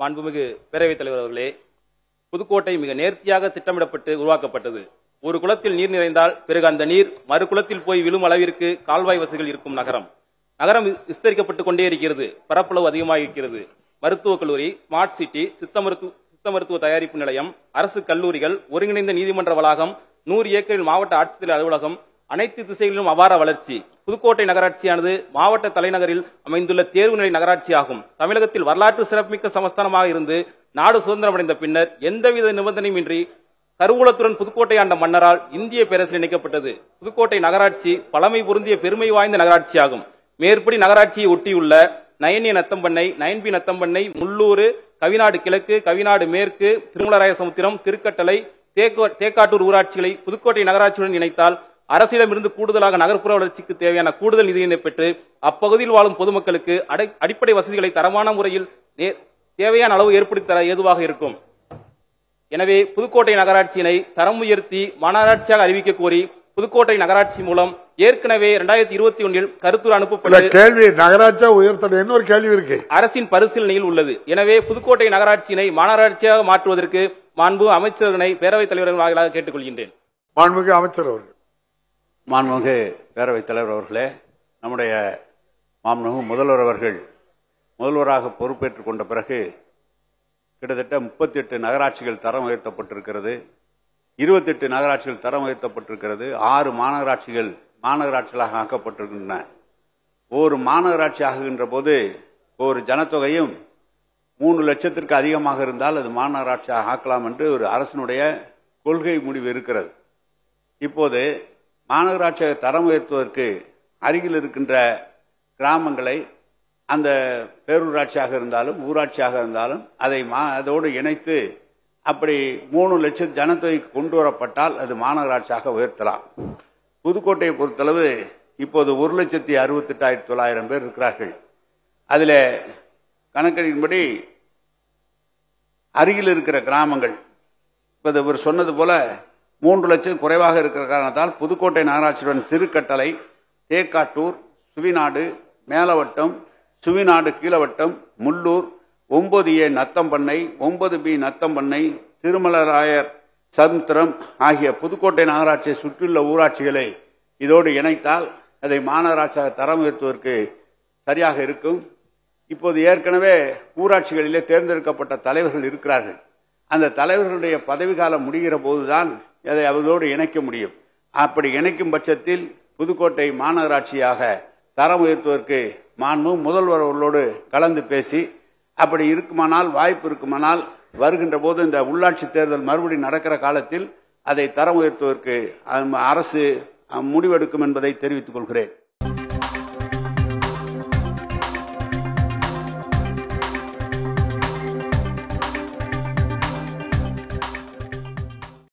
மாண்புமிகு பேரவைத் தலைவர் அவர்களே புதுக்கோட்டை மிக நேர்த்தியாக திட்டமிடப்பட்டு உருவாக்கப்பட்டது. ஒரு குளத்தில் நீர் நிறைந்தால் பிறகு அந்த நீர் மறு குளத்தில் போய் விழும் அளவிற்கு கால்வாய் வசதிகள் இருக்கும் நகரம். நகரம் விஸ்தரிக்கப்பட்டுக் கொண்டே இருக்கிறது. பரப்பளவு அதிகமாக இருக்கிறது. மருத்துவக் கல்லூரி ஸ்மார்ட் சிட்டி சித்த மருத்துவ சித்த மருத்துவ தயாரிப்பு நிலையம் அரசு கல்லூரிகள் ஒருங்கிணைந்த நீதிமன்ற வளாகம் நூறு ஏக்கரில் மாவட்ட ஆட்சித்தலைவர் அலுவலகம் அனைத்து திசைகளிலும் அபார வளர்ச்சி. புதுக்கோட்டை நகராட்சியானது மாவட்ட தலைநகரில் அமைந்துள்ள தேர்வுநிலை நகராட்சியாகும். தமிழகத்தில் வரலாற்று சிறப்புமிக்க சமஸ்தானமாக இருந்து நாடு சுதந்திரமடைந்த பின்னர் எந்தவித நிபந்தனையுமின்றி கருவூலத்துடன் புதுக்கோட்டை ஆண்ட மன்னரால் இந்திய பேரரசில் இணைக்கப்பட்டது. புதுக்கோட்டை நகராட்சி பழமை பொருந்திய பெருமை வாய்ந்த நகராட்சியாகும். மேற்படி நகராட்சியை ஒட்டியுள்ள நயனிய நத்தம்பண்ணை நயன்பி நத்தம்பண்ணை முள்ளூர் கவிநாடு கிழக்கு கவிநாடு மேற்கு திருமலராய சமுத்திரம் திருக்கட்டளை தேக்கோ- தேக்காட்டூர் ஊராட்சிகளை புதுக்கோட்டை நகராட்சியுடன் இணைத்தால் அரசிடமிருந்து கூடுதலாக நகர்ப்புற வளர்ச்சிக்கு தேவையான கூடுதல் நிதியினை பெற்று அப்பகுதியில் வாழும் பொதுமக்களுக்கு அடை- அடிப்படை வசதிகளை தரமான முறையில் தேவையான அளவு ஏற்படுத்தி தர ஏதுவாக இருக்கும். எனவே புதுக்கோட்டை நகராட்சியினை தரம் உயர்த்தி மாநகராட்சியாக அறிவிக்க கோரி புதுக்கோட்டை நகராட்சி மூலம் ஏற்கனவே இரண்டாயிரத்தி இருபத்தி ஒன்றில் கருத்துரு அனுப்பப்பட்டு கேள்வி நகராட்சியா உயர்த்தணும்? இன்னொரு கேள்வி இருக்கு? அரசின் பரிசீலனையில் உள்ளது. எனவே புதுக்கோட்டை நகராட்சியினை மாநகராட்சியாக மாற்றுவதற்கு மாண்பு அமைச்சர்களை பேரவைத் தலைவர்கள் வாயிலாக கேட்டுக்கொள்கின்றேன். மாண்புமிகு அமைச்சர் அவர்கள். மாண்புமிகு பேரவைத் தலைவர் அவர்களே நம்முடைய மாண்புமிகு முதல்வர் அவர்கள் முதல்வராக பொறுப்பேற்றுக் கொண்ட பிறகு கிட்டத்தட்ட முப்பத்தி எட்டு நகராட்சிகள் தரம் உயர்த்தப்பட்டிருக்கிறது. இருபத்தெட்டு நகராட்சிகள் தரம் உயர்த்தப்பட்டிருக்கிறது. ஆறு மாநகராட்சிகள் மாநகராட்சிகளாக ஆக்கப்பட்டிருக்கின்றன. ஒவ்வொரு மாநகராட்சி ஆகுகின்ற போது ஒவ்வொரு ஜனத்தொகையும் மூணு லட்சத்திற்கு அதிகமாக இருந்தால் அது மாநகராட்சியாக ஆக்கலாம் என்று ஒரு அரசினுடைய கொள்கை முடிவு இருக்கிறது. இப்போது மாநகராட்சியை தரம் உயர்த்துவதற்கு அருகில் இருக்கின்ற கிராமங்களை அந்த பேரூராட்சியாக இருந்தாலும் ஊராட்சியாக இருந்தாலும் அதை மா- அதோடு இணைத்து அப்படி மூணு லட்சம் ஜனத்தொகைக்கு கொண்டு வரப்பட்டால் அது மாநகராட்சியாக உயர்த்தலாம். புதுக்கோட்டையை பொறுத்தளவு இப்போது ஒரு லட்சத்தி அறுபத்தெட்டாயிரத்தி தொள்ளாயிரம் பேர் இருக்கிறார்கள். அதில் கணக்கெடுப்பின்படி அருகில் இருக்கிற கிராமங்கள் இப்போ இவர் சொன்னது போல மூன்று லட்சம் குறைவாக இருக்கிற காரணத்தால் புதுக்கோட்டை நகராட்சியுடன் திருக்கட்டளை தேக்காட்டூர் சுவிநாடு மேலவட்டம் சுவிநாடு கீழவட்டம் முள்ளூர் ஒன்பது ஏ நத்தம்பண்ணை ஒன்பது பி நத்தம்பண்ணை திருமலராயர் சமுத்திரம் ஆகிய புதுக்கோட்டை நகராட்சியை சுற்றியுள்ள ஊராட்சிகளை இதோடு இணைத்தால் அதை மாநகராட்சியாக தரம் உயர்த்துவதற்கு சரியாக இருக்கும். இப்போது ஏற்கனவே ஊராட்சிகளிலே தேர்ந்தெடுக்கப்பட்ட தலைவர்கள் இருக்கிறார்கள். அந்த தலைவர்களுடைய பதவிக்காலம் முடிகிற போதுதான் அதை அவர்களோடு இணைக்க முடியும். அப்படி இணைக்கும் பட்சத்தில் புதுக்கோட்டை மாநகராட்சியாக தரம் உயர்த்துவதற்கு மாண்பு முதல்வர் அவர்களோடு கலந்து பேசி அப்படி இருக்குமானால் வாய்ப்பு இருக்குமானால் வருகின்ற போது இந்த உள்ளாட்சி தேர்தல் மறுபடியும் நடக்கிற காலத்தில் அதை தரம் உயர்த்துவதற்கு அரசு முடிவெடுக்கும் என்பதை தெரிவித்துக் கொள்கிறேன்.